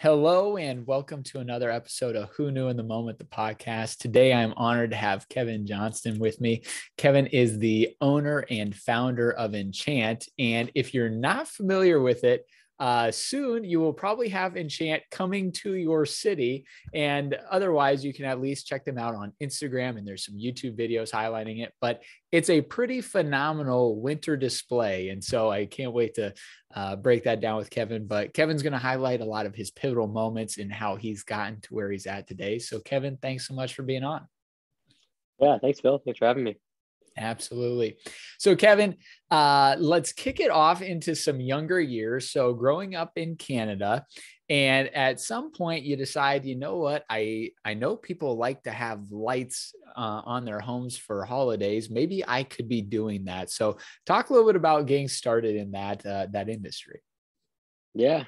Hello, and welcome to another episode of Who Knew in the Moment, the podcast. Today, I'm honored to have Kevin Johnston with me. Kevin is the owner and founder of Enchant. And if you're not familiar with it, uh, soon you will probably have Enchant coming to your city. And otherwise, you can at least check them out on Instagram, and there's some YouTube videos highlighting it. But it's a pretty phenomenal winter display. And so I can't wait to uh, break that down with Kevin. But Kevin's going to highlight a lot of his pivotal moments and how he's gotten to where he's at today. So, Kevin, thanks so much for being on. Yeah, thanks, Bill. Thanks for having me. Absolutely. So, Kevin, uh, let's kick it off into some younger years. So, growing up in Canada, and at some point you decide, you know what, I I know people like to have lights uh, on their homes for holidays. Maybe I could be doing that. So, talk a little bit about getting started in that uh, that industry. Yeah,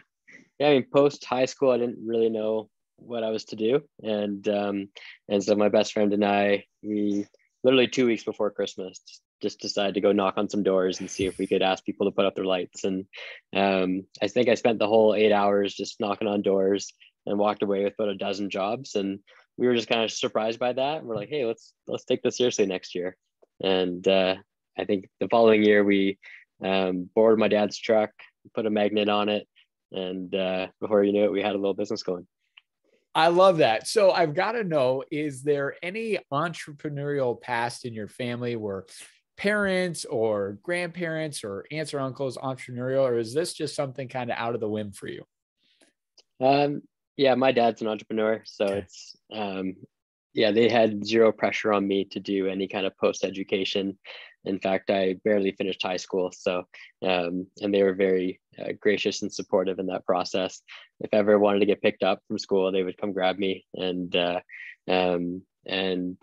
yeah. I mean, post high school, I didn't really know what I was to do, and um, and so my best friend and I we literally two weeks before Christmas, just decided to go knock on some doors and see if we could ask people to put up their lights. And um, I think I spent the whole eight hours just knocking on doors and walked away with about a dozen jobs. And we were just kind of surprised by that. We're like, hey, let's let's take this seriously next year. And uh, I think the following year we um, boarded my dad's truck, put a magnet on it, and uh, before you knew it, we had a little business going. I love that. So I've got to know is there any entrepreneurial past in your family where parents or grandparents or aunts or uncles entrepreneurial, or is this just something kind of out of the whim for you? Um, yeah, my dad's an entrepreneur. So okay. it's, um, yeah, they had zero pressure on me to do any kind of post education. In fact, I barely finished high school. So, um, and they were very uh, gracious and supportive in that process. If ever wanted to get picked up from school, they would come grab me. And, uh, um, and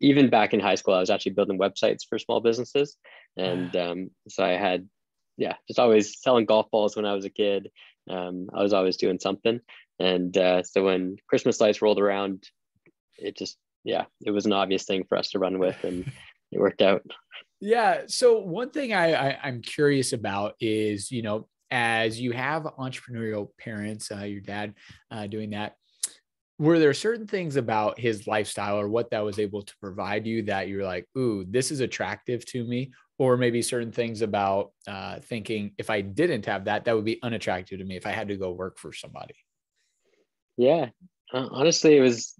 even back in high school, I was actually building websites for small businesses. And um, so I had, yeah, just always selling golf balls when I was a kid. Um, I was always doing something. And uh, so when Christmas lights rolled around, it just, yeah, it was an obvious thing for us to run with. And, it worked out. Yeah. So one thing I, I I'm curious about is you know as you have entrepreneurial parents, uh, your dad uh, doing that, were there certain things about his lifestyle or what that was able to provide you that you're like, ooh, this is attractive to me? Or maybe certain things about uh, thinking if I didn't have that, that would be unattractive to me if I had to go work for somebody. Yeah. Uh, honestly, it was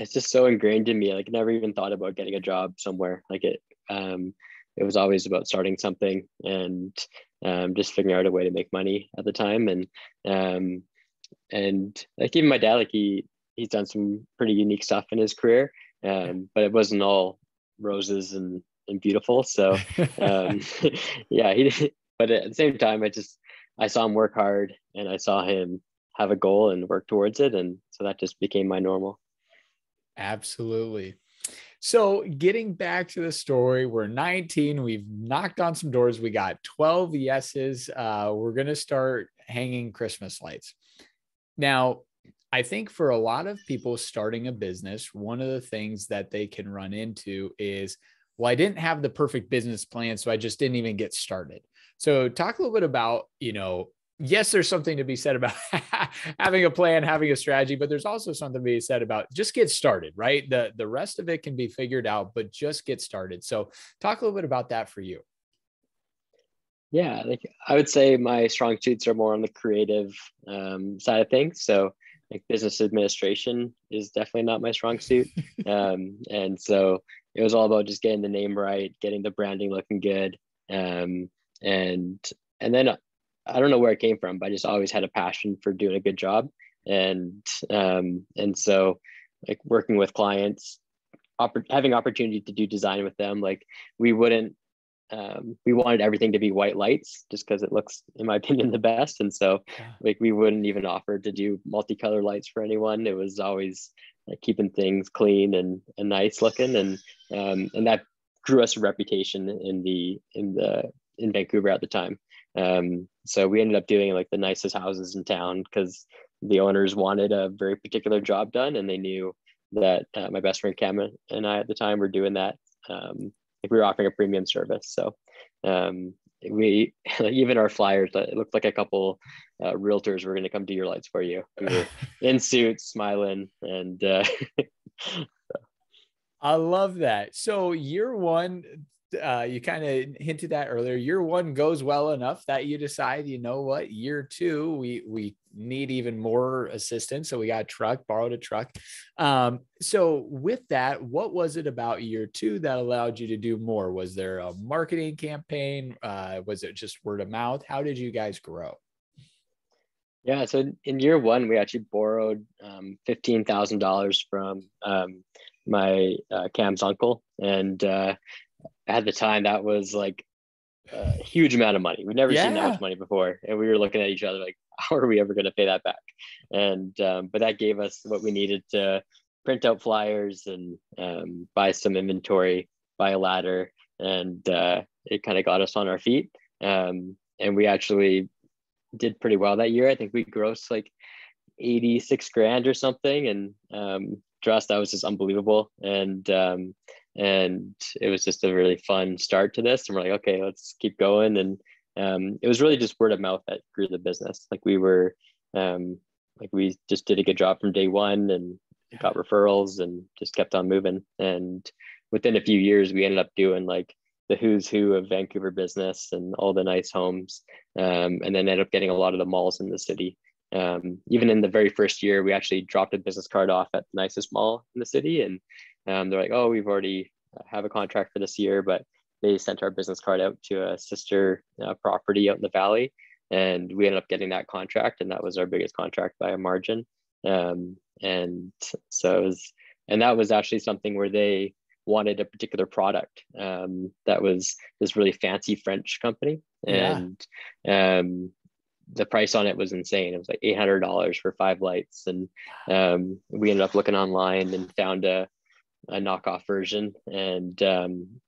it's just so ingrained in me. Like never even thought about getting a job somewhere. Like it, um, it was always about starting something and um, just figuring out a way to make money at the time. And um, and like even my dad, like he he's done some pretty unique stuff in his career, um, but it wasn't all roses and and beautiful. So um, yeah, he. Did, but at the same time, I just I saw him work hard and I saw him have a goal and work towards it, and so that just became my normal. Absolutely. So, getting back to the story, we're 19. We've knocked on some doors. We got 12 yeses. Uh, we're going to start hanging Christmas lights. Now, I think for a lot of people starting a business, one of the things that they can run into is, well, I didn't have the perfect business plan, so I just didn't even get started. So, talk a little bit about, you know, yes, there's something to be said about having a plan, having a strategy, but there's also something to be said about just get started, right? The the rest of it can be figured out, but just get started. So talk a little bit about that for you. Yeah, like I would say my strong suits are more on the creative um, side of things. So like business administration is definitely not my strong suit. um, and so it was all about just getting the name right, getting the branding looking good. Um, and and then I don't know where it came from, but I just always had a passion for doing a good job. And um, and so like working with clients, oppor- having opportunity to do design with them, like we wouldn't um, we wanted everything to be white lights just because it looks, in my opinion, the best. And so yeah. like we wouldn't even offer to do multicolor lights for anyone. It was always like keeping things clean and, and nice looking. And um, and that grew us a reputation in the in the in Vancouver at the time. Um, so we ended up doing like the nicest houses in town because the owners wanted a very particular job done, and they knew that uh, my best friend Cam and I at the time were doing that. Um, like we were offering a premium service, so um, we even our flyers it looked like a couple uh, realtors were going to come do your lights for you. We were in suits smiling and uh, i love that. So year one uh, you kind of hinted at earlier. Year one goes well enough that you decide, you know what, year two we we need even more assistance, so we got a truck, borrowed a truck. Um, so with that, what was it about year two that allowed you to do more? Was there a marketing campaign? Uh, was it just word of mouth? How did you guys grow? Yeah, so in year one, we actually borrowed um, fifteen thousand dollars from um, my uh, Cam's uncle, and uh, at the time that was like a huge amount of money. We've never yeah. seen that much money before, and we were looking at each other like, how are we ever going to pay that back? And um, but that gave us what we needed to print out flyers and um, buy some inventory, buy a ladder, and uh, it kind of got us on our feet. Um, and we actually did pretty well that year. I think we grossed like 86 grand or something, and um, trust that was just unbelievable. And um, and it was just a really fun start to this. And we're like okay let's keep going. And um, it was really just word of mouth that grew the business. Like we were um, like we just did a good job from day one and got referrals and just kept on moving. And within a few years we ended up doing like the who's who of vancouver business and all the nice homes um, and then ended up getting a lot of the malls in the city. Um, even in the very first year we actually dropped a business card off at the nicest mall in the city and um, they're like, oh, we've already uh, have a contract for this year, but they sent our business card out to a sister uh, property out in the valley, and we ended up getting that contract, and that was our biggest contract by a margin. Um, and so it was, and that was actually something where they wanted a particular product um, that was this really fancy French company, and yeah. um, the price on it was insane. It was like eight hundred dollars for five lights, and um, we ended up looking online and found a a knockoff version, and um,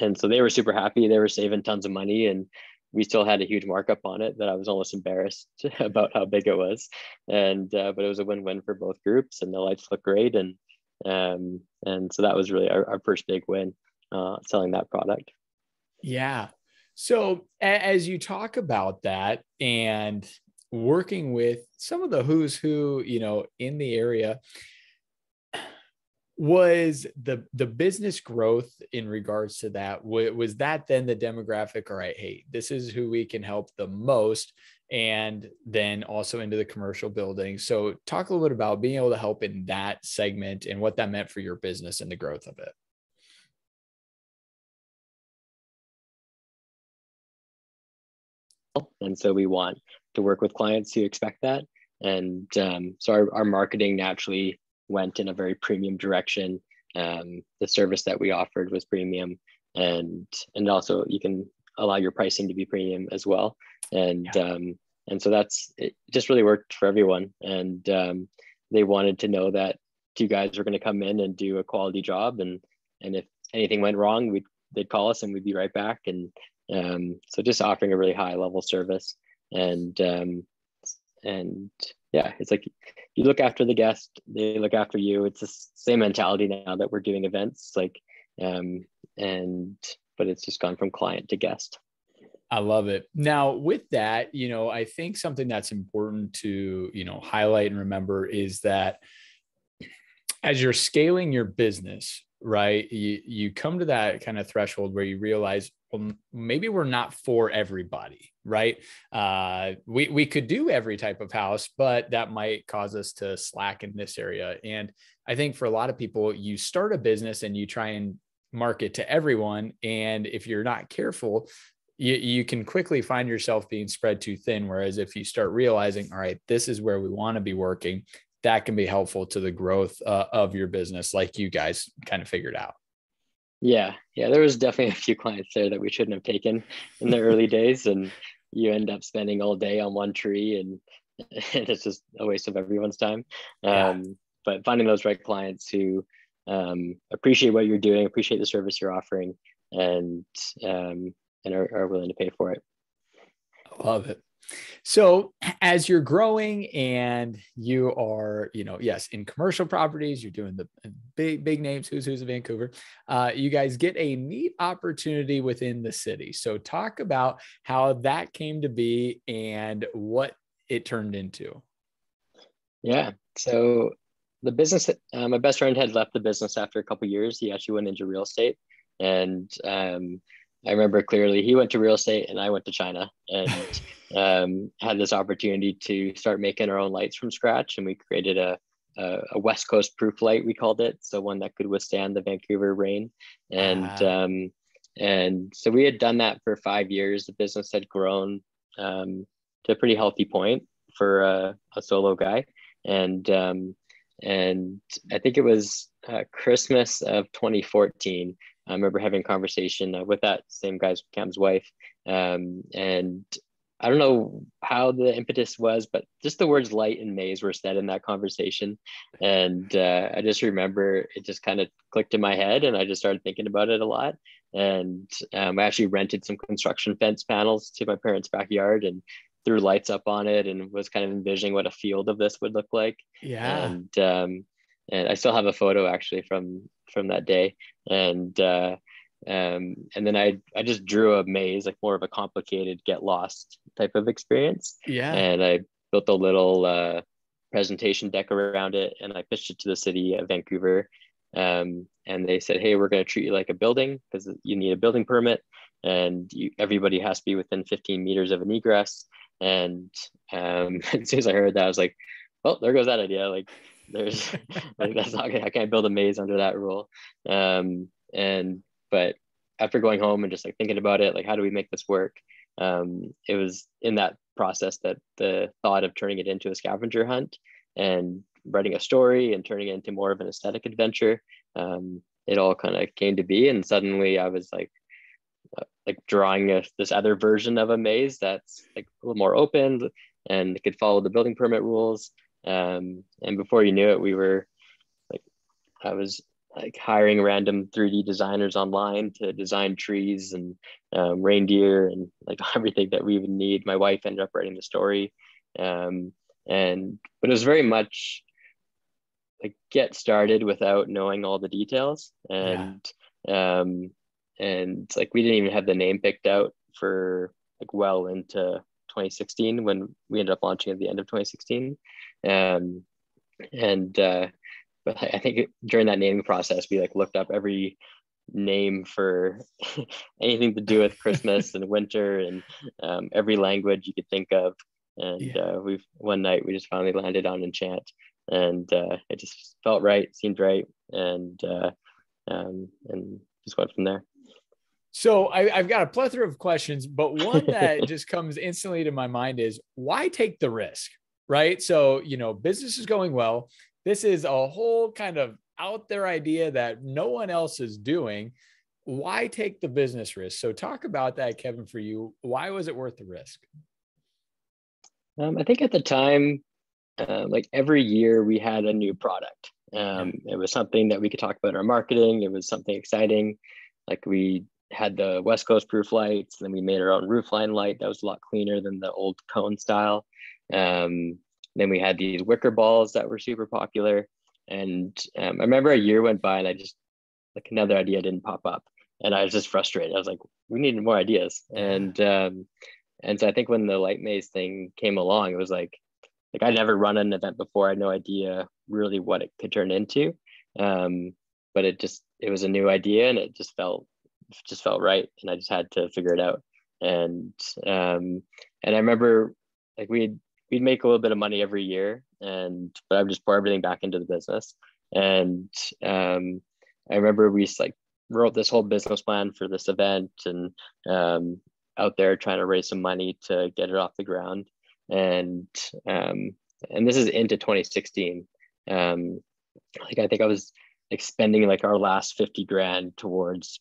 and so they were super happy. They were saving tons of money, and we still had a huge markup on it that I was almost embarrassed about how big it was. And uh, but it was a win-win for both groups, and the lights look great, and um, and so that was really our, our first big win uh, selling that product. Yeah. So as you talk about that and working with some of the who's who, you know, in the area, was the the business growth in regards to that was that then the demographic all right hey this is who we can help the most and then also into the commercial building? So talk a little bit about being able to help in that segment and what that meant for your business and the growth of it. And so we want to work with clients who expect that. And um, so our, our marketing naturally went in a very premium direction. Um, the service that we offered was premium, and and also you can allow your pricing to be premium as well. And yeah. um, and so that's it. Just really worked for everyone, and um, they wanted to know that two guys were going to come in and do a quality job, and and if anything went wrong, we they'd call us and we'd be right back. And um, so just offering a really high level service, and um, and yeah, it's like you look after the guest, they look after you. It's the same mentality now that we're doing events, like, um, and but it's just gone from client to guest. I love it. Now, with that, you know, I think something that's important to, you know, highlight and remember is that as you're scaling your business, right, you, you come to that kind of threshold where you realize, well, maybe we're not for everybody, right? Uh, we we could do every type of house, but that might cause us to slack in this area. And I think for a lot of people, you start a business and you try and market to everyone, and if you're not careful, you, you can quickly find yourself being spread too thin. Whereas if you start realizing, all right, this is where we want to be working, that can be helpful to the growth uh, of your business, like you guys kind of figured out. Yeah, yeah, there was definitely a few clients there that we shouldn't have taken in the early days, and you end up spending all day on one tree, and, and it's just a waste of everyone's time. Yeah. Um, but finding those right clients who um, appreciate what you're doing, appreciate the service you're offering, and um, and are, are willing to pay for it. I love it. So, as you're growing and you are, you know, yes, in commercial properties, you're doing the uh, big, big names, who's who's of Vancouver. Uh, you guys get a neat opportunity within the city. So talk about how that came to be and what it turned into. Yeah. So the business, uh, my best friend had left the business after a couple years. He actually went into real estate, and um, I remember clearly he went to real estate and I went to China and um, had this opportunity to start making our own lights from scratch. And we created a, a, a, West Coast proof light, we called it. So one that could withstand the Vancouver rain. And, wow. um, and so we had done that for five years. The business had grown um, to a pretty healthy point for a, a solo guy. And, um, and I think it was uh, Christmas of 2014 I remember having a conversation uh, with that same guy's Cam's wife, um, and I don't know how the impetus was, but just the words light and maze were said in that conversation, and uh, I just remember it just kind of clicked in my head, and I just started thinking about it a lot. And um, I actually rented some construction fence panels to my parents' backyard and threw lights up on it, and was kind of envisioning what a field of this would look like. Yeah, and um, and I still have a photo actually from from that day. And uh, um, and then I I just drew a maze like more of a complicated get lost type of experience. Yeah. And I built a little uh, presentation deck around it and I pitched it to the city of Vancouver. Um, and they said hey we're going to treat you like a building because you need a building permit and you, everybody has to be within 15 meters of an egress. And um, as soon as I heard that I was like well there goes that idea. Like there's like that's not I can't build a maze under that rule. Um, and but after going home and just like thinking about it, like how do we make this work? Um, it was in that process that the thought of turning it into a scavenger hunt and writing a story and turning it into more of an aesthetic adventure. Um, it all kind of came to be, and suddenly I was like, uh, like drawing a, this other version of a maze that's like a little more open and could follow the building permit rules um, and before you knew it, we were like, I was like hiring random 3D designers online to design trees and um, reindeer and like everything that we would need. My wife ended up writing the story. Um, and, but it was very much like get started without knowing all the details. And, yeah. um, and like we didn't even have the name picked out for like well into 2016 when we ended up launching at the end of 2016. Um, and uh, but I think during that naming process, we like looked up every name for anything to do with Christmas and winter and um, every language you could think of. And yeah. uh, we've one night we just finally landed on Enchant, and uh, it just felt right, seemed right, and uh, um, and just went from there. So I, have got a plethora of questions, but one that just comes instantly to my mind is why take the risk? Right. So, you know, business is going well. This is a whole kind of out there idea that no one else is doing. Why take the business risk? So, talk about that, Kevin, for you. Why was it worth the risk? Um, I think at the time, uh, like every year, we had a new product. Um, it was something that we could talk about our marketing. It was something exciting. Like we had the West Coast proof lights. and Then we made our own roofline light that was a lot cleaner than the old cone style. Um, then we had these wicker balls that were super popular. And um, I remember a year went by and I just like another idea didn't pop up, and I was just frustrated. I was like, we needed more ideas. And um, and so I think when the light maze thing came along, it was like like I'd never run an event before. I had no idea really what it could turn into. Um, but it just it was a new idea and it just felt just felt right and I just had to figure it out. And um and I remember like we'd we'd make a little bit of money every year and but I would just pour everything back into the business. And um I remember we like wrote this whole business plan for this event and um out there trying to raise some money to get it off the ground. And um and this is into 2016. Um like I think I was like spending like our last 50 grand towards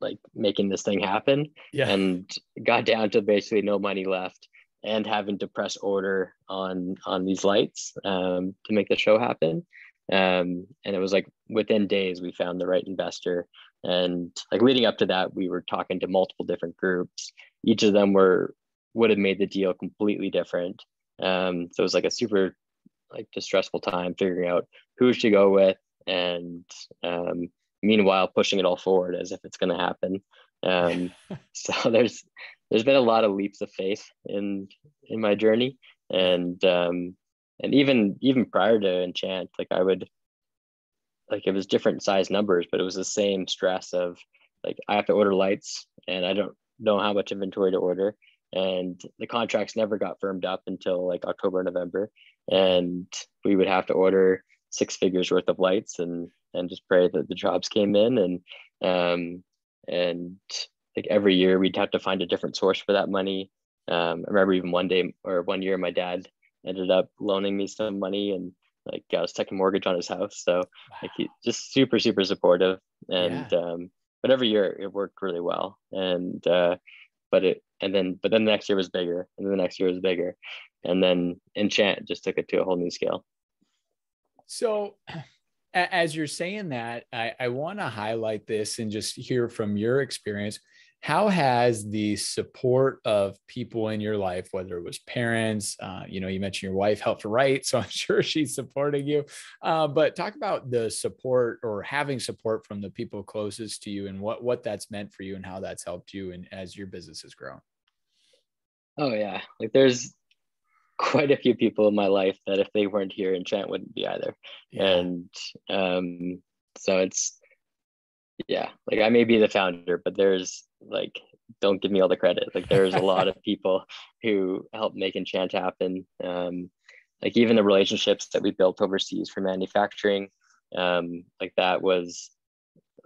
like making this thing happen yeah. and got down to basically no money left and having to press order on on these lights um, to make the show happen. Um, and it was like within days we found the right investor. And like leading up to that we were talking to multiple different groups. Each of them were would have made the deal completely different. Um, so it was like a super like distressful time figuring out who to go with and um, meanwhile pushing it all forward as if it's going to happen. Um, so there's there's been a lot of leaps of faith in in my journey. And um, and even even prior to enchant like i would like it was different size numbers but it was the same stress of like i have to order lights and i don't know how much inventory to order. And the contracts never got firmed up until like october november. And we would have to order six figures worth of lights and and just pray that the jobs came in and um and like every year we'd have to find a different source for that money um, I remember even one day or one year, my dad ended up loaning me some money and like I was taking mortgage on his house. So wow. like he just super, super supportive. And yeah. um, but every year it worked really well. And uh, but it and then but then the next year was bigger, and then the next year was bigger, and then Enchant just took it to a whole new scale. So as you're saying that, I, I want to highlight this and just hear from your experience how has the support of people in your life whether it was parents uh, you know you mentioned your wife helped write so i'm sure she's supporting you uh, but talk about the support or having support from the people closest to you and what what that's meant for you and how that's helped you and as your business has grown. Oh yeah. Like there's quite a few people in my life that if they weren't here enchant wouldn't be either. Yeah. and um so it's yeah like i may be the founder but there's like don't give me all the credit. Like there's a lot of people who helped make enchant happen. Um like even the relationships that we built overseas for manufacturing um like that was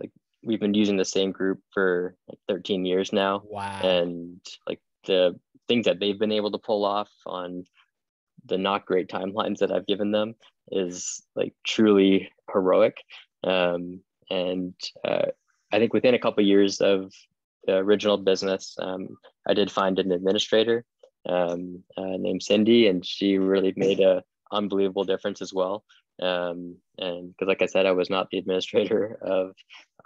like we've been using the same group for like 13 years now. Wow. And like the things that they've been able to pull off on the not great timelines that I've given them is like truly heroic. Um and uh, I think within a couple of years of the original business, um, I did find an administrator um, uh, named Cindy, and she really made a unbelievable difference as well. Um, and because, like I said, I was not the administrator of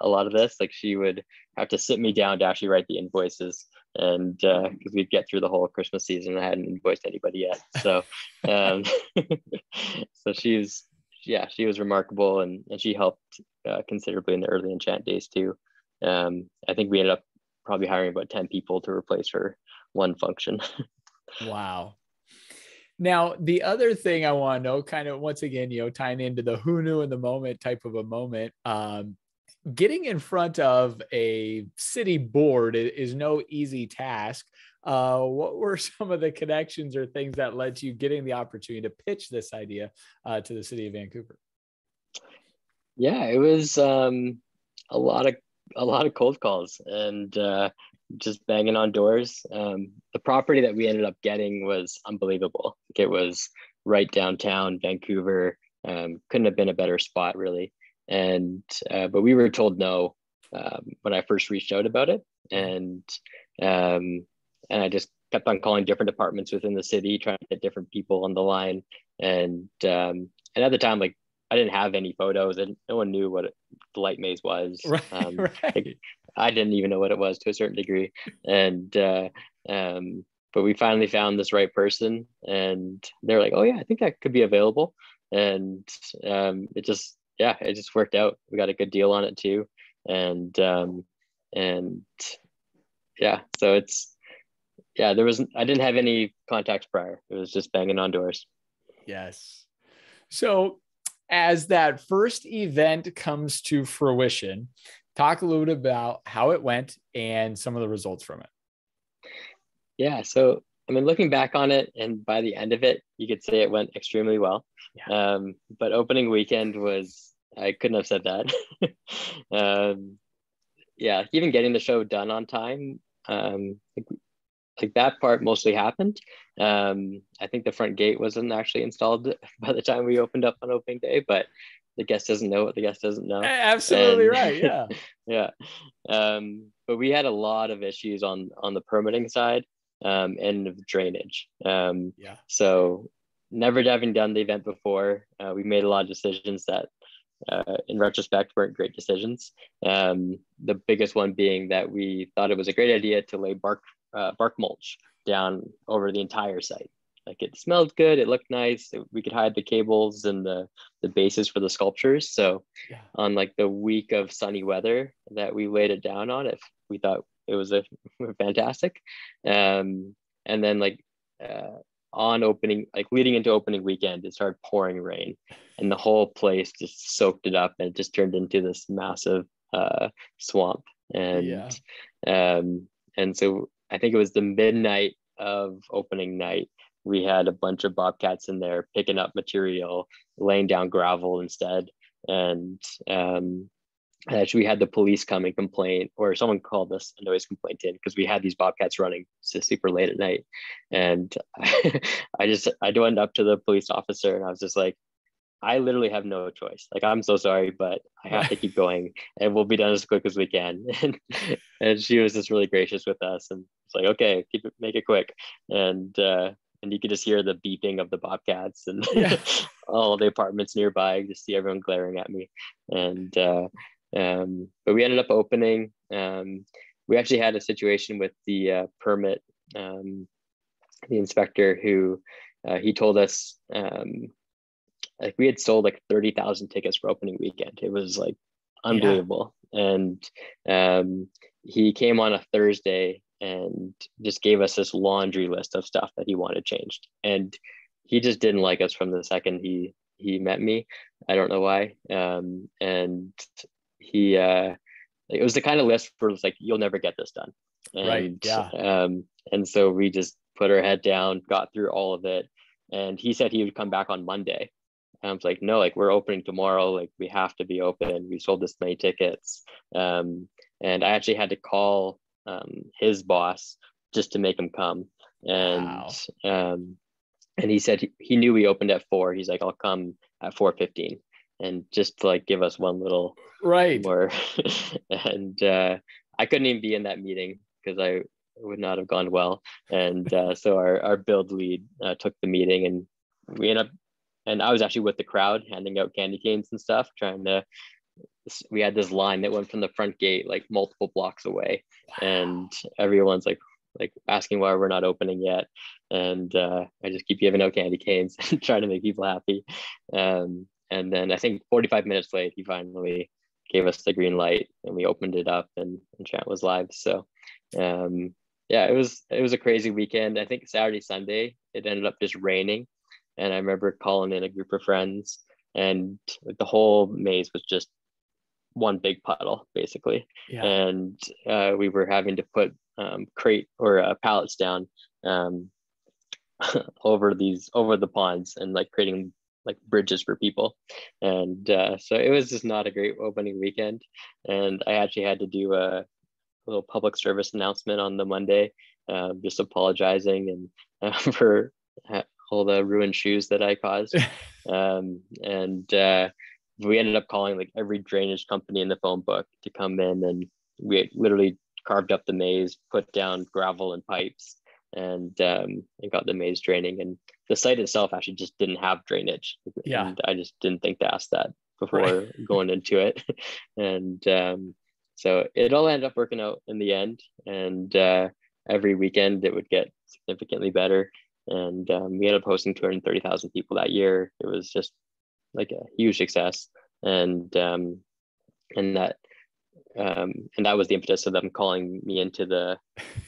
a lot of this. Like she would have to sit me down to actually write the invoices, and because uh, we'd get through the whole Christmas season, I hadn't invoiced anybody yet. So, um, so she's yeah, she was remarkable, and and she helped uh, considerably in the early enchant days too. Um, I think we ended up probably hiring about 10 people to replace her one function. wow. Now, the other thing I want to know, kind of once again, you know, tying into the who knew in the moment type of a moment, um, getting in front of a city board is no easy task. Uh, what were some of the connections or things that led to you getting the opportunity to pitch this idea uh, to the city of Vancouver? Yeah, it was um, a lot of a lot of cold calls and uh, just banging on doors. Um, the property that we ended up getting was unbelievable. It was right downtown Vancouver. Um, couldn't have been a better spot, really. And uh, but we were told no um, when I first reached out about it, and um, and I just kept on calling different departments within the city, trying to get different people on the line. And um, and at the time, like I didn't have any photos, and no one knew what the light maze was. Right, um, right. I didn't even know what it was to a certain degree, and uh, um, but we finally found this right person, and they're like, "Oh yeah, I think that could be available," and um, it just yeah, it just worked out. We got a good deal on it too, and um, and yeah, so it's yeah, there was I didn't have any contacts prior. It was just banging on doors. Yes. So as that first event comes to fruition, talk a little bit about how it went and some of the results from it. Yeah. So, I mean, looking back on it, and by the end of it, you could say it went extremely well. Yeah. Um, but opening weekend was, I couldn't have said that. um, yeah, even getting the show done on time, um, like that part mostly happened. Um, I think the front gate wasn't actually installed by the time we opened up on opening day, but the guest doesn't know what the guest doesn't know. Absolutely and, right. Yeah. yeah. Um, but we had a lot of issues on on the permitting side um, and drainage. Um, yeah. So never having done the event before, uh, we made a lot of decisions that uh, in retrospect weren't great decisions. Um, the biggest one being that we thought it was a great idea to lay bark uh, bark mulch down over the entire site. like it smelled good it looked nice we could hide the cables and the the bases for the sculptures so yeah. on like the week of sunny weather that we laid it down on if we thought it was a fantastic um and then like uh, on opening like leading into opening weekend it started pouring rain and the whole place just soaked it up and it just turned into this massive uh swamp and yeah. um and so i think it was the midnight of opening night we had a bunch of bobcats in there picking up material laying down gravel instead. And um, actually we had the police come and complain or someone called us a noise complaint in because we had these bobcats running super late at night. And i just i went up to the police officer and i was just like i literally have no choice. Like i'm so sorry but i have to keep going and we'll be done as quick as we can. And, and she was just really gracious with us and it's like okay keep it make it quick. And uh, and you could just hear the beeping of the bobcats and yeah. all the apartments nearby just see everyone glaring at me. And uh, um, but we ended up opening um, we actually had a situation with the uh, permit um, the inspector who uh, he told us um, like we had sold like 30,000 tickets for opening weekend it was like unbelievable yeah. and um, he came on a thursday and just gave us this laundry list of stuff that he wanted changed. And he just didn't like us from the second he he met me. I don't know why. Um, and he uh, it was the kind of list for like you'll never get this done. And, right. Yeah. Um, and so we just put our head down, got through all of it, and he said he would come back on Monday. I was like, no, like we're opening tomorrow. Like we have to be open. We sold this many tickets. Um, and I actually had to call um, his boss just to make him come. And wow. um, and he said he, he knew we opened at four. He's like, I'll come at four fifteen, and just to like give us one little right more. and uh, I couldn't even be in that meeting because I would not have gone well. And uh, so our our build lead uh, took the meeting, and we ended up. And I was actually with the crowd handing out candy canes and stuff, trying to we had this line that went from the front gate like multiple blocks away wow. and everyone's like like asking why we're not opening yet and uh, i just keep giving out candy canes and trying to make people happy. Um, and then i think 45 minutes late he finally gave us the green light and we opened it up and, Enchant was live. So um, yeah it was it was a crazy weekend. I think saturday sunday it ended up just raining and i remember calling in a group of friends and the whole maze was just one big puddle basically. Yeah. and uh, we were having to put um, crate or uh, pallets down um, over these over the ponds and like creating like bridges for people. And uh, so it was just not a great opening weekend. And i actually had to do a little public service announcement on the monday uh, just apologizing and uh, for all the ruined shoes that i caused. Um, and uh, we ended up calling like every drainage company in the phone book to come in and we literally carved up the maze put down gravel and pipes and um, and got the maze draining. And the site itself actually just didn't have drainage. Yeah. And i just didn't think to ask that before right. going into it. And um, so it all ended up working out in the end. And uh, every weekend it would get significantly better and um, we ended up hosting 230,000 people that year. It was just like a huge success. And um and that um and that was the impetus of them calling me into the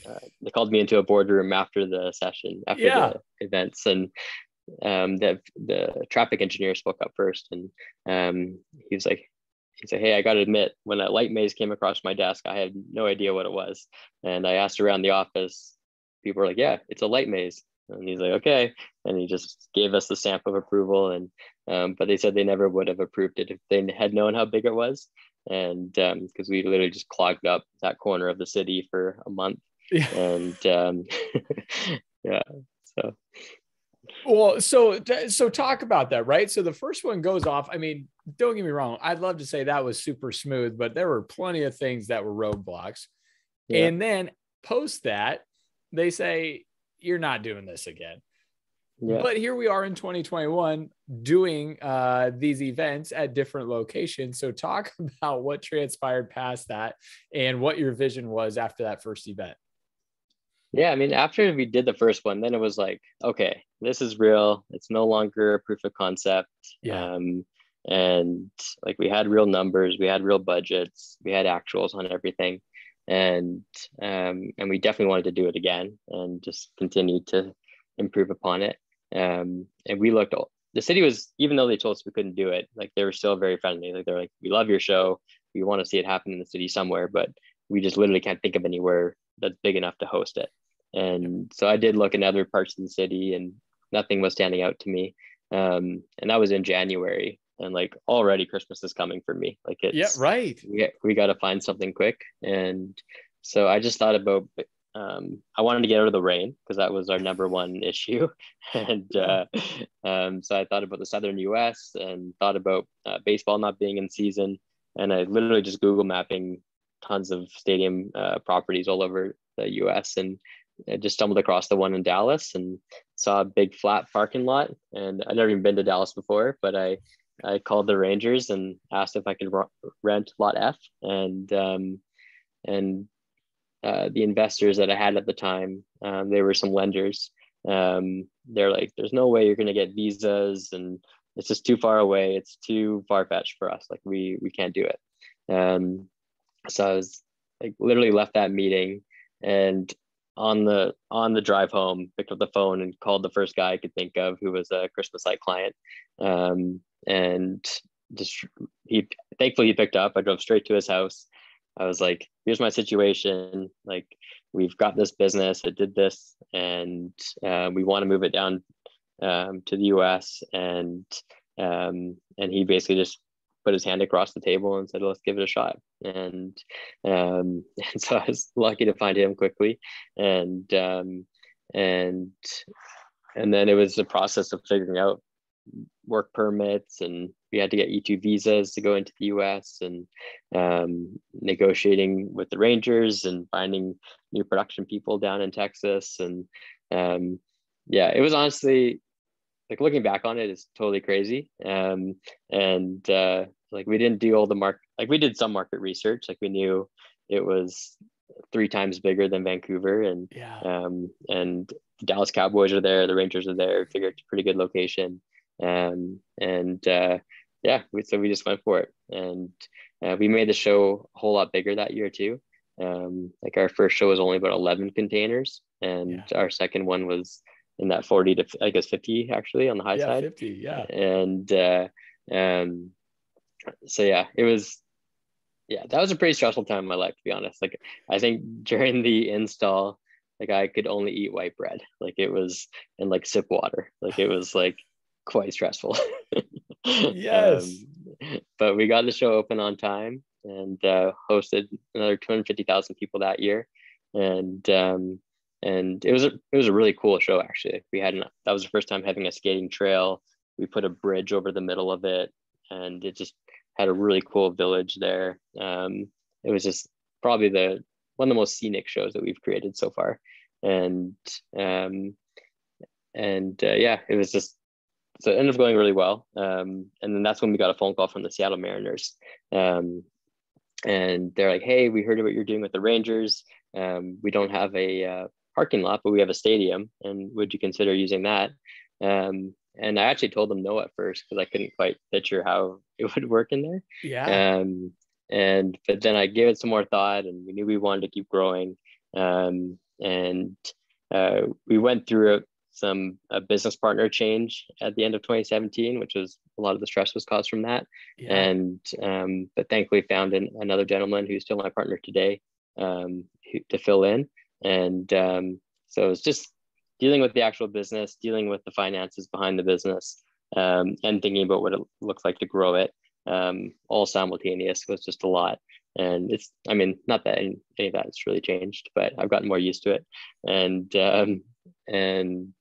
uh, they called me into a boardroom after the session after yeah. the events. And um the the traffic engineer spoke up first and um he was like he said hey i got to admit when a light maze came across my desk i had no idea what it was. And i asked around the office people were like yeah it's a light maze and he's like, okay. And he just gave us the stamp of approval. And, um, but they said they never would have approved it if they had known how big it was. And because um, we literally just clogged up that corner of the city for a month. Yeah. And um, yeah, so. Well, so so talk about that, right? So the first one goes off. I mean, don't get me wrong. I'd love to say that was super smooth, but there were plenty of things that were roadblocks. Yeah. And then post that, they say you're not doing this again. Yeah. But here we are in 2021 doing uh, these events at different locations. So, talk about what transpired past that and what your vision was after that first event. Yeah, I mean, after we did the first one, then it was like, okay, this is real. It's no longer a proof of concept. Yeah. Um, and like we had real numbers, we had real budgets, we had actuals on everything, and um, and we definitely wanted to do it again and just continue to improve upon it. Um, and we looked. The city was, even though they told us we couldn't do it, like they were still very friendly. Like they're like, we love your show. We want to see it happen in the city somewhere, but we just literally can't think of anywhere that's big enough to host it. And so I did look in other parts of the city, and nothing was standing out to me. Um, and that was in January, and like already Christmas is coming for me. Like it's yeah, right. We we got to find something quick, and so I just thought about. Um, I wanted to get out of the rain because that was our number one issue, and uh, um, so I thought about the southern U.S. and thought about uh, baseball not being in season, and I literally just Google mapping tons of stadium uh, properties all over the U.S. and I just stumbled across the one in Dallas and saw a big flat parking lot. And I'd never even been to Dallas before, but I I called the Rangers and asked if I could rent lot F. And um, and uh, the investors that I had at the time, um, they were some lenders. Um, they're like, "There's no way you're going to get visas, and it's just too far away. It's too far fetched for us. Like we we can't do it." Um, so I was like, literally left that meeting and on the on the drive home picked up the phone and called the first guy i could think of who was a christmas light client um, and just he thankfully he picked up. I drove straight to his house. I was like here's my situation. Like we've got this business. It did this and uh, we want to move it down um, to the us and um, and he basically just put his hand across the table and said, "Let's give it a shot." And um, and so I was lucky to find him quickly, and um, and and then it was a process of figuring out work permits and we had to get E2 visas to go into the US and um, negotiating with the Rangers and finding new production people down in Texas. And um, yeah, it was honestly like looking back on it is totally crazy. Um, and uh, like we didn't do all the market, like we did some market research. Like we knew it was three times bigger than Vancouver, and yeah, um, and the Dallas Cowboys are there, the Rangers are there. Figured it's a pretty good location, um, and uh, yeah, we, so we just went for it, and uh, we made the show a whole lot bigger that year too. Um, like our first show was only about 11 containers and yeah. our second one was in that 40 to I guess 50 actually on the high yeah, side. 50, yeah. And uh, um, so yeah, it was yeah, that was a pretty stressful time in my life to be honest. Like I think during the install, like I could only eat white bread. Like it was and like sip water. Like it was like quite stressful. yes. Um, but we got the show open on time and uh, hosted another 250,000 people that year. And um, and it was a it was a really cool show actually. We had an, that was the first time having a skating trail. We put a bridge over the middle of it, and it just had a really cool village there. Um, it was just probably the one of the most scenic shows that we've created so far, and um, and uh, yeah, it was just so it ended up going really well. Um, and then that's when we got a phone call from the Seattle Mariners, um, and they're like, "Hey, we heard what you're doing with the Rangers. Um, we don't have a uh, parking lot, but we have a stadium, and would you consider using that? Um, and I actually told them no at first because I couldn't quite picture how it would work in there. Yeah. Um, and but then I gave it some more thought, and we knew we wanted to keep growing. Um, and uh, we went through a, some a business partner change at the end of 2017, which was a lot of the stress was caused from that. Yeah. And um, but thankfully found an, another gentleman who's still my partner today um, who, to fill in. And um, so it's just dealing with the actual business, dealing with the finances behind the business, um, and thinking about what it looks like to grow it um, all simultaneous was just a lot. And it's, I mean, not that any, any of that's really changed, but I've gotten more used to it. And, um, and,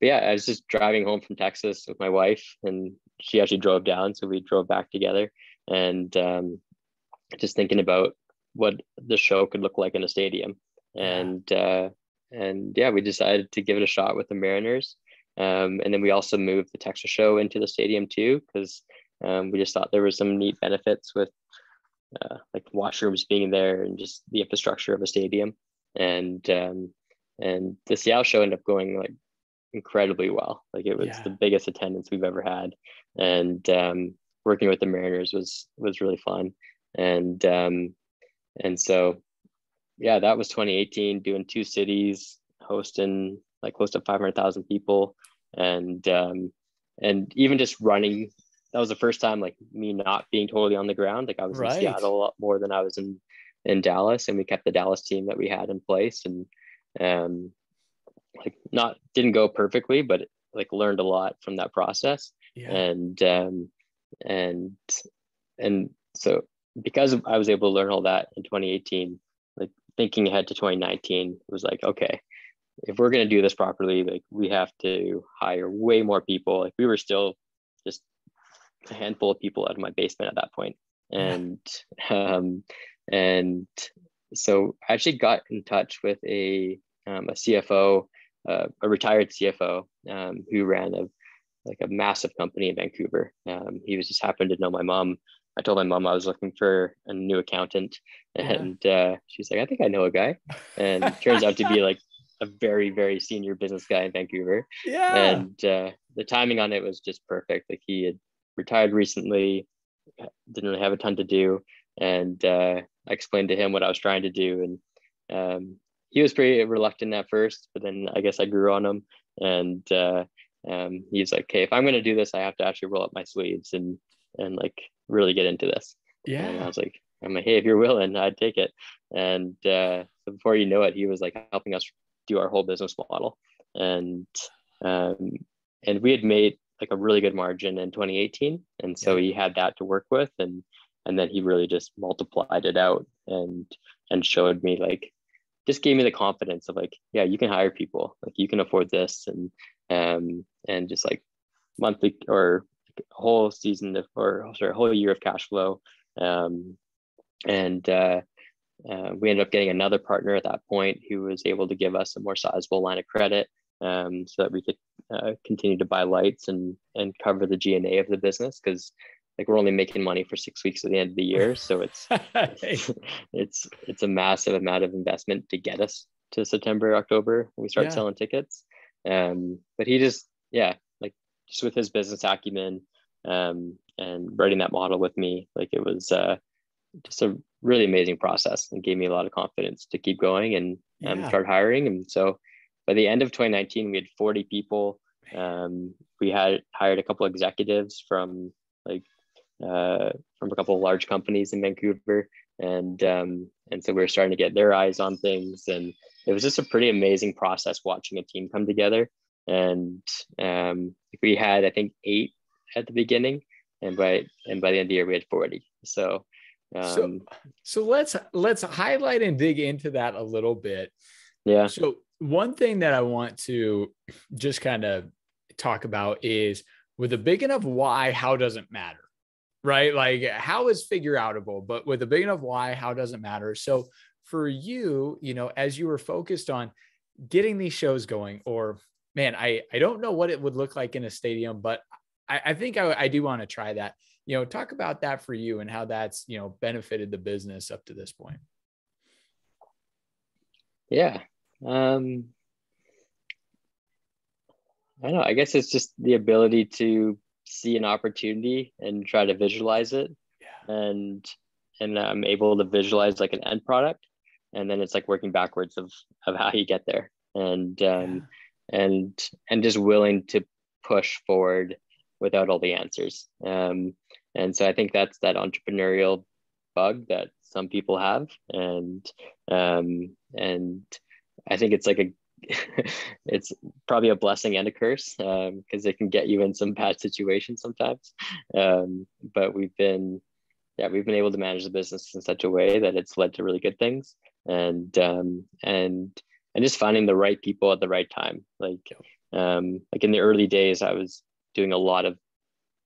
yeah, I was just driving home from Texas with my wife, and she actually drove down. So we drove back together and um, just thinking about what the show could look like in a stadium and uh, and yeah, we decided to give it a shot with the Mariners. Um, and then we also moved the Texas show into the stadium too, because um, we just thought there were some neat benefits with uh, like washrooms being there and just the infrastructure of a stadium. And um, and the Seattle show ended up going like incredibly well. Like it was yeah. the biggest attendance we've ever had, and um, working with the Mariners was was really fun. And um, and so yeah, that was 2018. Doing two cities, hosting like close to 500,000 people, and um, and even just running. That was the first time like me not being totally on the ground. Like I was right. in Seattle a lot more than I was in in Dallas, and we kept the Dallas team that we had in place, and um, like not didn't go perfectly, but like learned a lot from that process. Yeah. And um, and and so because I was able to learn all that in 2018, like thinking ahead to 2019 was like, okay, if we're gonna do this properly, like we have to hire way more people. Like we were still just a handful of people out of my basement at that point. And um and so I actually got in touch with a um, a CFO, uh, a retired CFO um, who ran a like a massive company in Vancouver. Um, he was just happened to know my mom. I told my mom I was looking for a new accountant, and yeah. uh, she's like, "I think I know a guy," and turns out to be like a very very senior business guy in Vancouver. Yeah, and uh, the timing on it was just perfect. Like he had retired recently, didn't really have a ton to do, and uh, I explained to him what I was trying to do, and um, he was pretty reluctant at first, but then I guess I grew on him, and uh, um, he's like, "Okay, if I'm going to do this, I have to actually roll up my sleeves and and like really get into this." Yeah. And I was like, "I'm like, hey, if you're willing, I'd take it." And uh, so before you know it, he was like helping us do our whole business model, and um, and we had made like a really good margin in 2018, and so yeah. he had that to work with, and and then he really just multiplied it out and and showed me like just gave me the confidence of like yeah you can hire people. Like you can afford this and um and just like monthly or a whole season of, or sorry whole year of cash flow. Um and uh, uh, we ended up getting another partner at that point who was able to give us a more sizable line of credit um, so that we could uh, continue to buy lights and and cover the G&A of the business. Because like we're only making money for six weeks at the end of the year so it's it's it's a massive amount of investment to get us to september october when we start yeah. selling tickets. Um but he just yeah like just with his business acumen um and writing that model with me like it was uh just a really amazing process and gave me a lot of confidence to keep going and um, yeah. start hiring. And so by the end of 2019 we had 40 people. Um, we had hired a couple executives from like uh, from a couple of large companies in Vancouver, and um, and so we were starting to get their eyes on things, and it was just a pretty amazing process watching a team come together. And um, we had I think eight at the beginning, and by and by the end of the year we had forty. So. Um, so, so let's let's highlight and dig into that a little bit. Yeah. So one thing that I want to just kind of talk about is with a big enough why, how does it matter? Right? Like how is figure outable, but with a big enough why, how doesn't matter. So for you, you know, as you were focused on getting these shows going, or man, I I don't know what it would look like in a stadium, but I, I think I, I do want to try that. You know, talk about that for you and how that's you know benefited the business up to this point. Yeah. Um I don't know. I guess it's just the ability to see an opportunity and try to visualize it. Yeah. and and i'm able to visualize like an end product. And then it's like working backwards of of how you get there. And um yeah. and and just willing to push forward without all the answers. Um and so i think that's that entrepreneurial bug that some people have. And um and i think it's like a it's probably a blessing and a curse because um, it can get you in some bad situations sometimes. Um, but we've been, yeah, we've been able to manage the business in such a way that it's led to really good things, and um, and and just finding the right people at the right time. Like um, like in the early days, I was doing a lot of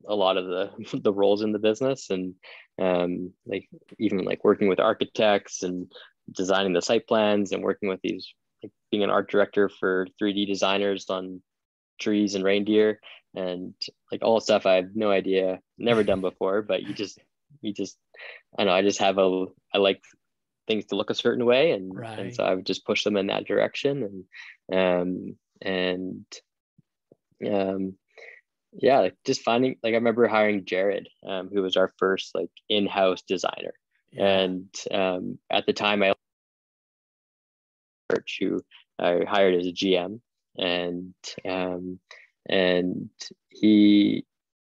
a lot of the the roles in the business and um, like even like working with architects and designing the site plans and working with these being an art director for 3D designers on trees and reindeer and like all stuff I have no idea, never done before, but you just you just I know I just have a I like things to look a certain way, and Right. and so I would just push them in that direction, and um and um yeah, like just finding like I remember hiring Jared, um, who was our first like in-house designer, Yeah. and um, at the time I who I hired as a GM, and um, and he,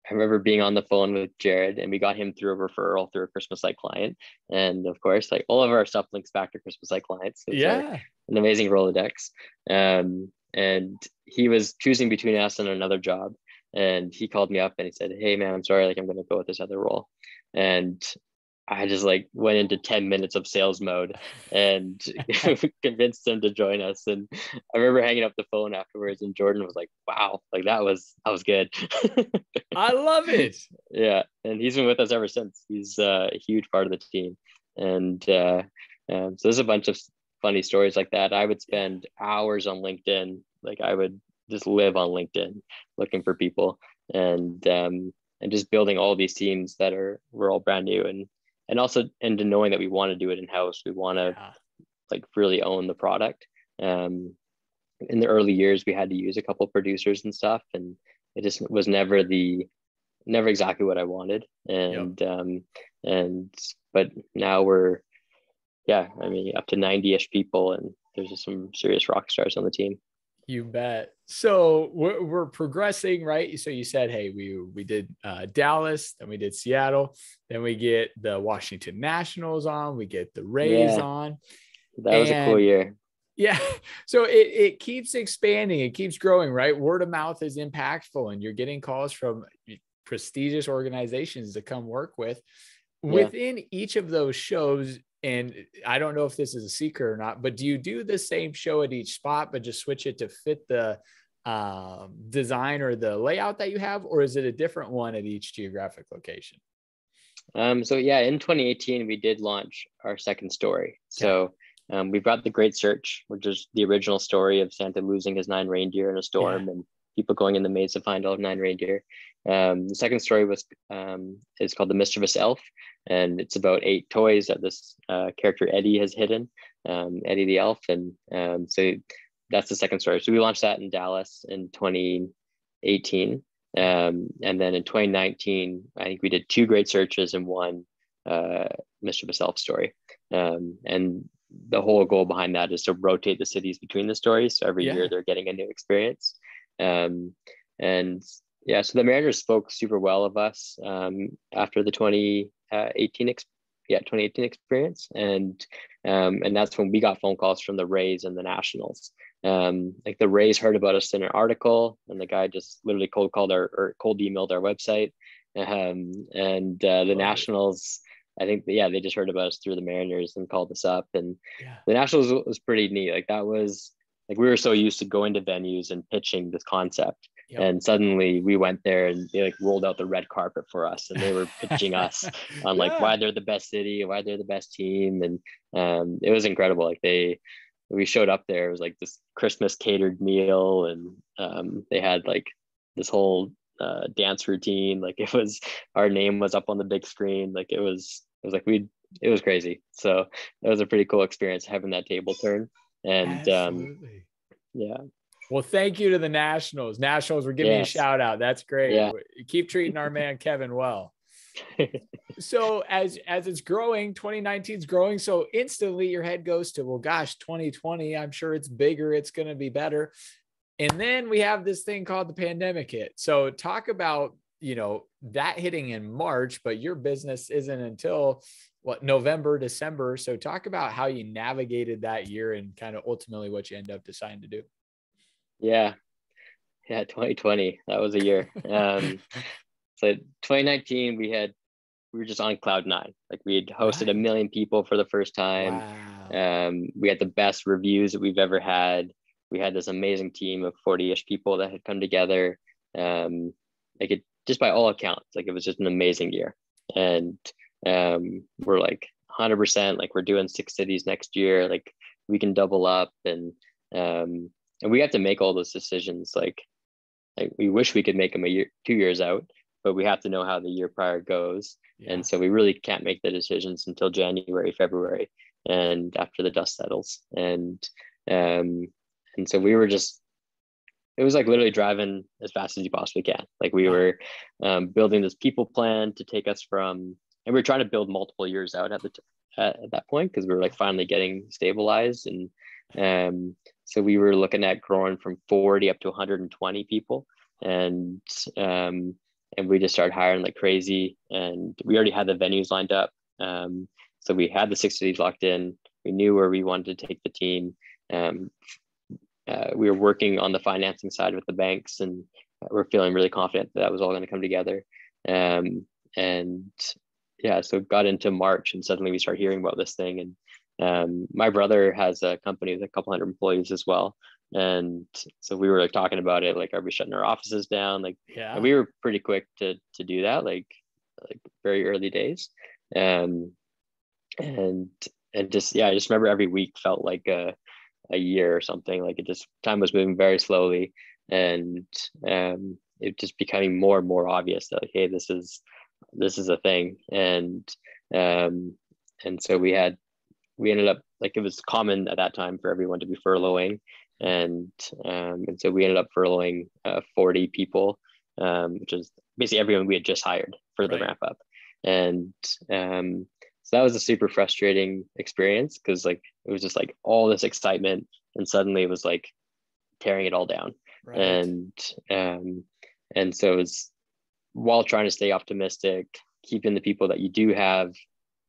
I remember being on the phone with Jared, and we got him through a referral through a Christmas light client, and of course, like all of our stuff links back to Christmas light clients. It's like yeah. an amazing Rolodex. Um, and he was choosing between us and another job. And he called me up and he said, Hey man, I'm sorry, like I'm gonna go with this other role. And I just like went into 10 minutes of sales mode and convinced him to join us. And I remember hanging up the phone afterwards and Jordan was like, Wow, like that was that was good. I love it. yeah. And he's been with us ever since. He's uh, a huge part of the team. And uh, um, so there's a bunch of funny stories like that. I would spend hours on LinkedIn. Like I would just live on LinkedIn looking for people and um, and just building all these teams that are we're all brand new and and also into knowing that we want to do it in house. We want to Yeah. like really own the product. Um, in the early years, we had to use a couple producers and stuff, and it just was never the never exactly what I wanted. And um, and but now we're yeah, I mean up to ninety ish people, and there's just some serious rock stars on the team. You bet. So we're, we're progressing, right? So you said, hey, we we did uh, Dallas, then we did Seattle, then we get the Washington Nationals on, we get the Rays Yeah. on. That was a cool year. Yeah. So it, it keeps expanding, it keeps growing, right? Word of mouth is impactful, and you're getting calls from prestigious organizations to come work with. Yeah. Within each of those shows, and I don't know if this is a secret or not, but do you do the same show at each spot, but just switch it to fit the um, design or the layout that you have, or is it a different one at each geographic location? Um, so yeah, in 2018, we did launch our second story. So um, we've got the Great Search, which is the original story of Santa losing his nine reindeer in a storm and people going in the maze to find all nine reindeer. Um, the second story was um, is called the Mischievous Elf, and it's about eight toys that this uh, character Eddie has hidden, um, Eddie the Elf, and um, so that's the second story. So we launched that in Dallas in 2018. Um, and then in 2019, I think we did two great searches and one uh, mischievous elf story. Um, and the whole goal behind that is to rotate the cities between the stories. So every Yeah. year they're getting a new experience. Um, and yeah, so the Mariners spoke super well of us um, after the 2018 ex- yeah 2018 experience, and um, and that's when we got phone calls from the Rays and the Nationals um, like the Rays heard about us in an article, and the guy just literally cold called our or cold emailed our website. Um, and uh, the. Nationals, I think, yeah, they just heard about us through the Mariners and called us up. And Yeah. the Nationals was pretty neat. Like that was like we were so used to going to venues and pitching this concept. Yep. And suddenly we went there and they like rolled out the red carpet for us and they were pitching us on like Yeah. why they're the best city, why they're the best team. And um, it was incredible. Like they, we showed up there, it was like this Christmas catered meal and um, they had like this whole uh, dance routine. Like it was, our name was up on the big screen. Like it was, it was like we, it was crazy. So it was a pretty cool experience having that table turn. And um, yeah, Well, thank you to the Nationals. Nationals, we're giving Yes. you a shout out. That's great. Yeah. Keep treating our man Kevin well. so as as it's growing 2019 is growing so instantly your head goes to well gosh 2020 i'm sure it's bigger it's going to be better and then we have this thing called the pandemic hit so talk about you know that hitting in march but your business isn't until what november december so talk about how you navigated that year and kind of ultimately what you end up deciding to do yeah, yeah, 2020, that was a year. Um, so 2019, we had, we were just on cloud nine. Like we had hosted a million people for the first time. wow Um, we had the best reviews that we've ever had. We had this amazing team of 40-ish people that had come together. Um, like it just by all accounts, like it was just an amazing year. And um, we're like 100%, like we're doing six cities next year. Like we can double up and um, and we have to make all those decisions. Like, like we wish we could make them a year, two years out, but we have to know how the year prior goes Yeah. and so we really can't make the decisions until January, February. and after the dust settles and um and so we were just it was like literally driving as fast as you possibly can like we were um, building this people plan to take us from and we were trying to build multiple years out at the t- at, at that point because we were like finally getting stabilized. And um so we were looking at growing from 40 up to 120 people. And um and we just started hiring like crazy. And we already had the venues lined up. Um so we had the six cities locked in. We knew where we wanted to take the team. Um uh, we were working on the financing side with the banks and we're feeling really confident that, that was all going to come together. Um and yeah so got into march and suddenly we start hearing about this thing. And um, my brother has a company with a couple hundred employees as well. And so we were like talking about it like are we shutting our offices down? Like yeah. we were pretty quick to to do that like like very early days. Um and and just yeah i just remember every week felt like a, a year or something. Like it just time was moving very slowly. And um it just becoming more and more obvious that like hey this is this is a thing and um and so we had we ended up like it was common at that time for everyone to be furloughing and um, and so we ended up furloughing uh, 40 people um, which is basically everyone we had just hired for the right. ramp up and um, so that was a super frustrating experience because like it was just like all this excitement and suddenly it was like tearing it all down right. and um, and so it was while trying to stay optimistic keeping the people that you do have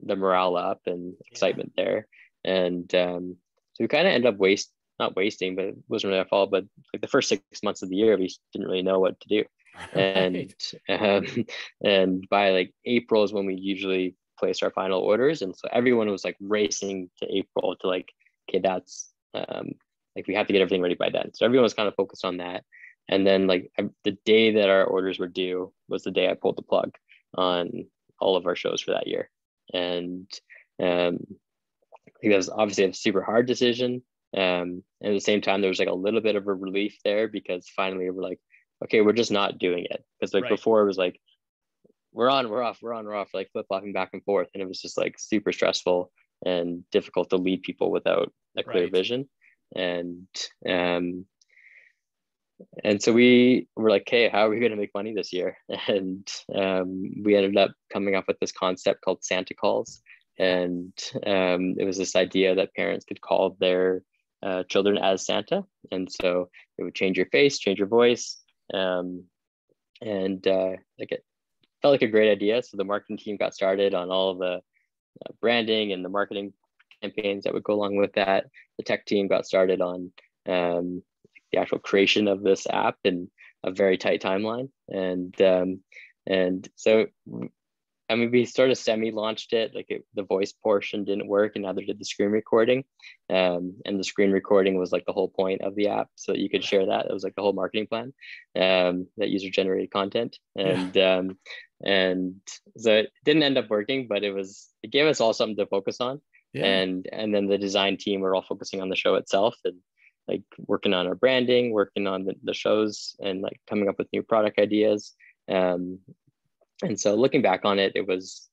the morale up and excitement yeah. there and um, so we kind of end up waste not wasting, but it wasn't really our fault. But like the first six months of the year, we didn't really know what to do. And um, and by like April is when we usually place our final orders, and so everyone was like racing to April to like, okay, that's um, like we have to get everything ready by then. So everyone was kind of focused on that. And then like the day that our orders were due was the day I pulled the plug on all of our shows for that year. And um, it was obviously a super hard decision. Um, and at the same time, there was like a little bit of a relief there because finally we're like, okay, we're just not doing it. Because like right. before it was like, we're on, we're off, we're on, we're off, like flip flopping back and forth. And it was just like super stressful and difficult to lead people without a clear right. vision. And um and so we were like, okay, how are we going to make money this year? And um, we ended up coming up with this concept called Santa Calls. And um, it was this idea that parents could call their uh, children as Santa, and so it would change your face, change your voice, um, and uh, like it felt like a great idea. So the marketing team got started on all the uh, branding and the marketing campaigns that would go along with that. The tech team got started on um, the actual creation of this app in a very tight timeline, and um, and so I mean, we sort of semi-launched it. Like it, the voice portion didn't work, and neither did the screen recording. Um, and the screen recording was like the whole point of the app, so that you could share that. It was like the whole marketing plan, um, that user-generated content, and yeah. um, and so it didn't end up working, but it was it gave us all something to focus on. Yeah. And and then the design team were all focusing on the show itself and like working on our branding, working on the, the shows, and like coming up with new product ideas. Um, and so looking back on it, it was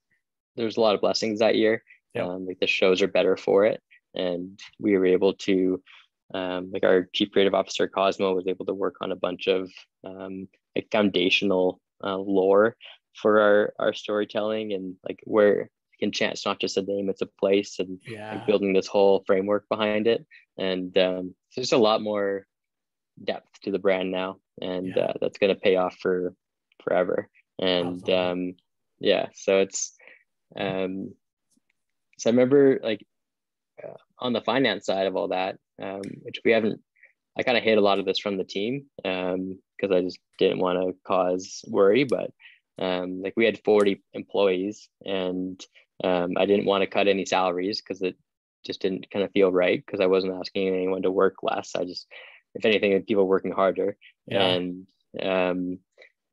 there's a lot of blessings that year. Yeah. Um, like the shows are better for it, and we were able to um, like our chief creative officer Cosmo was able to work on a bunch of um, like foundational uh, lore for our our storytelling and like where enchant's not just a name it's a place and yeah. like, building this whole framework behind it and um, there's a lot more depth to the brand now and yeah. uh, that's going to pay off for forever and um, yeah so it's um, so i remember like uh, on the finance side of all that um, which we haven't i kind of hid a lot of this from the team because um, i just didn't want to cause worry but um, like we had 40 employees and um, i didn't want to cut any salaries because it just didn't kind of feel right because i wasn't asking anyone to work less i just if anything people working harder yeah. and um,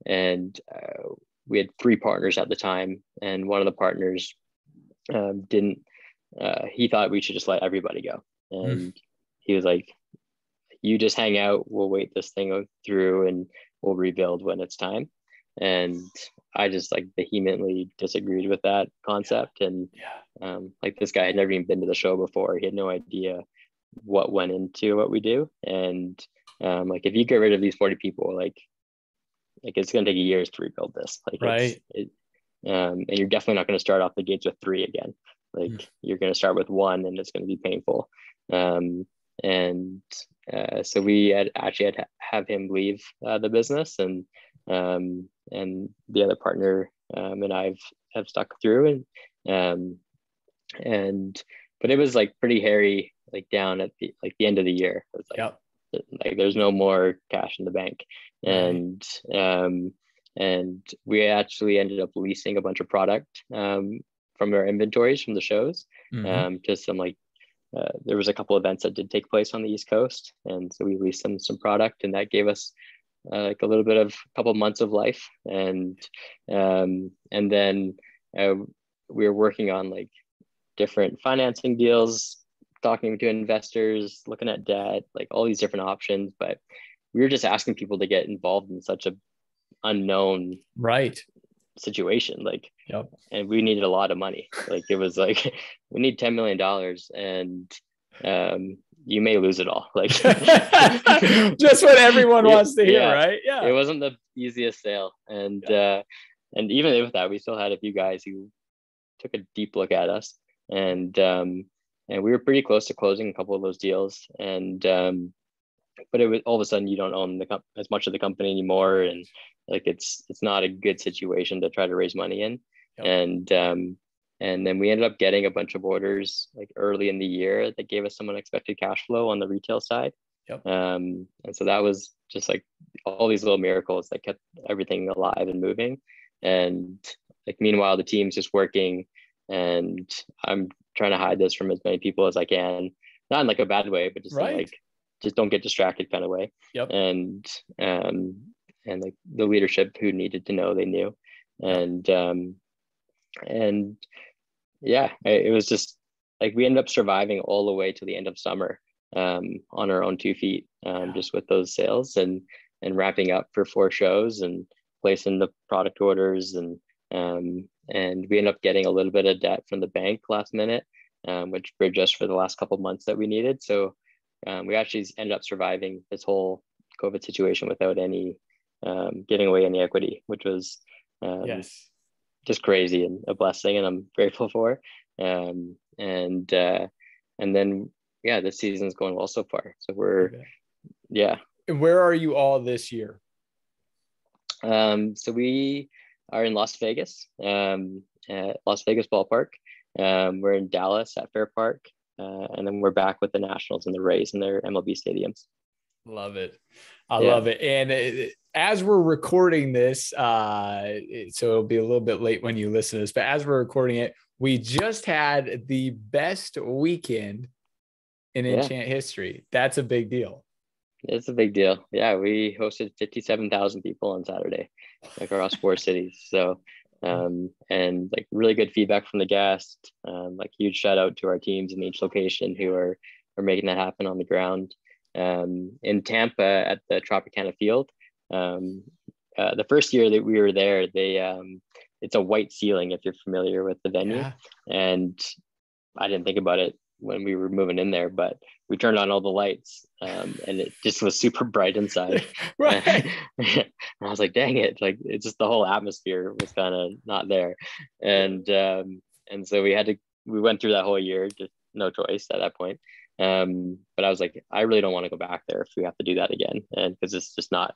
and uh, we had three partners at the time, and one of the partners um, didn't. Uh, he thought we should just let everybody go, and mm. he was like, "You just hang out. We'll wait this thing through, and we'll rebuild when it's time." And I just like vehemently disagreed with that concept, and um, like this guy had never even been to the show before. He had no idea what went into what we do. And um, like if you get rid of these 40 people, like like it's gonna take years to rebuild this. Like right. It, um, and you're definitely not gonna start off the gates with three again. Like mm. you're gonna start with one and it's gonna be painful. Um, and uh, so we had actually had to have him leave uh, the business and um, and the other partner um, and I've have stuck through and um, and but it was like pretty hairy like down at the like the end of the year. It was like, yep. like there's no more cash in the bank. And um and we actually ended up leasing a bunch of product um from our inventories from the shows. Mm-hmm. Um just some like uh, there was a couple events that did take place on the East Coast, and so we leased them some product, and that gave us uh, like a little bit of a couple months of life, and um, and then uh, we were working on like different financing deals, talking to investors, looking at debt, like all these different options. But we were just asking people to get involved in such a unknown right situation. Like, yep. and we needed a lot of money. Like it was like we need ten million dollars, and um, you may lose it all. Like just what everyone wants to hear, yeah. right? Yeah. It wasn't the easiest sale, and yeah. uh, and even with that, we still had a few guys who took a deep look at us and um, and we were pretty close to closing a couple of those deals and um, but it was all of a sudden you don't own the comp- as much of the company anymore and like it's it's not a good situation to try to raise money in yep. and um, and then we ended up getting a bunch of orders like early in the year that gave us some unexpected cash flow on the retail side yep. um, and so that was just like all these little miracles that kept everything alive and moving and like meanwhile the team's just working and I'm trying to hide this from as many people as I can, not in like a bad way, but just right. like just don't get distracted kind of way. Yep. And um and like the leadership who needed to know they knew, and um and yeah, it was just like we ended up surviving all the way to the end of summer um on our own two feet um just with those sales and and wrapping up for four shows and placing the product orders and um and we ended up getting a little bit of debt from the bank last minute, um, which bridged us for the last couple months that we needed. So um, we actually ended up surviving this whole COVID situation without any um, giving away any equity, which was yes. Just crazy and a blessing, and I'm grateful for. Um, and uh, and then yeah, this season's going well so far. So we're okay. yeah. And where are you all this year? Um, so we are in Las Vegas, um, at Las Vegas Ballpark. Um, we're in Dallas at Fair Park, uh, and then we're back with the Nationals and the Rays in their MLB stadiums. Love it. I yeah. love it. And it, as we're recording this, uh, so it'll be a little bit late when you listen to this, but as we're recording it, we just had the best weekend in yeah. enchant history. That's a big deal. It's a big deal. Yeah, we hosted 57,000 people on Saturday across four cities. So, um, and like really good feedback from the guests. Um, like huge shout out to our teams in each location who are are making that happen on the ground. Um, in Tampa at the Tropicana Field, um, uh, the first year that we were there, they um, it's a white ceiling if you're familiar with the venue, yeah. and I didn't think about it when we were moving in there, but we turned on all the lights um, and it just was super bright inside. right. I was like, dang it. Like it's just the whole atmosphere was kind of not there. And um, and so we had to we went through that whole year, just no choice at that point. Um, but I was like, I really don't want to go back there if we have to do that again. And because it's just not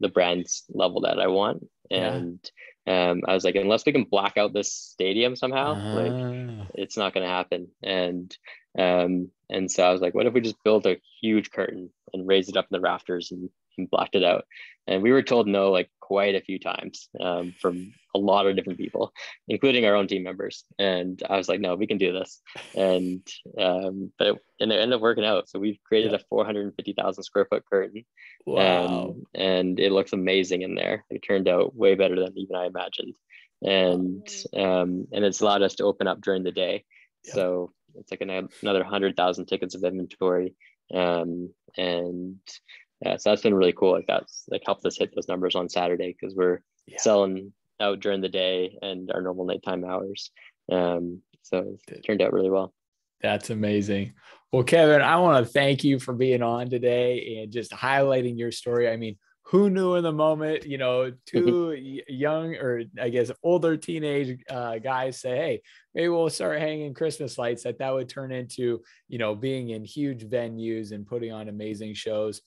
the brand's level that I want. And yeah. um, I was like, unless we can black out this stadium somehow, like ah. it's not going to happen. And um, and so I was like, what if we just build a huge curtain and raise it up in the rafters and, and blocked it out? And we were told no like quite a few times um, from a lot of different people, including our own team members. And I was like, no, we can do this. And um, but it, and it ended up working out. So we've created yeah. a 450,000 square foot curtain. Wow. Um, and it looks amazing in there. It turned out way better than even I imagined. And um, and it's allowed us to open up during the day. Yep. So it's like another hundred thousand tickets of inventory, um, and yeah, so that's been really cool. Like that's like helped us hit those numbers on Saturday because we're yeah. selling out during the day and our normal nighttime hours. Um, So it turned out really well. That's amazing. Well, Kevin, I want to thank you for being on today and just highlighting your story. I mean, who knew in the moment, you know, two young or I guess older teenage uh, guys say, hey, maybe we'll start hanging Christmas lights, that that would turn into, you know, being in huge venues and putting on amazing shows.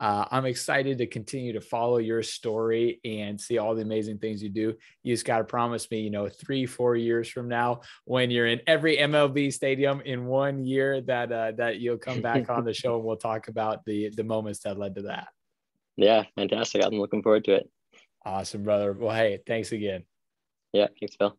Uh, I'm excited to continue to follow your story and see all the amazing things you do. You just got to promise me, you know, three, four years from now, when you're in every MLB stadium in one year, that uh, that you'll come back on the show and we'll talk about the the moments that led to that. Yeah, fantastic. I'm looking forward to it. Awesome, brother. Well, hey, thanks again. Yeah, thanks, Phil.